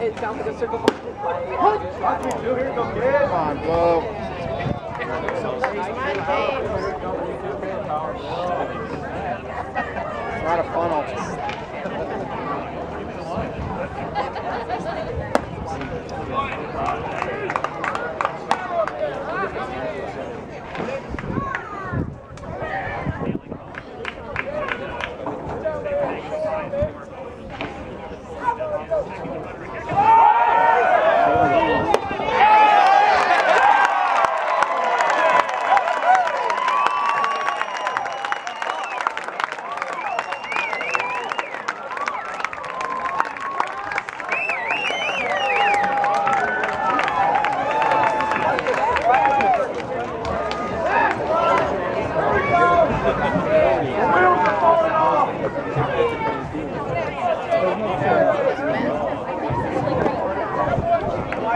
It sounds like a circle. What? Come on, Bo. It's not a funnel. Run